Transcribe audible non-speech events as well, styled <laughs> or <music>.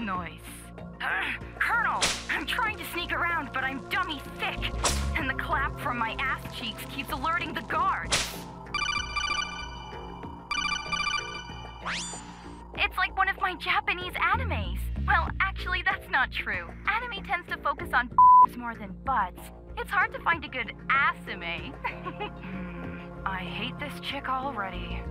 noise. Uh, Colonel, I'm trying to sneak around, but I'm dummy thick. And the clap from my ass cheeks keeps alerting the guards. It's like one of my Japanese animes. Well, actually, that's not true. Anime tends to focus on <laughs> more than butts. It's hard to find a good assime. <laughs> I hate this chick already.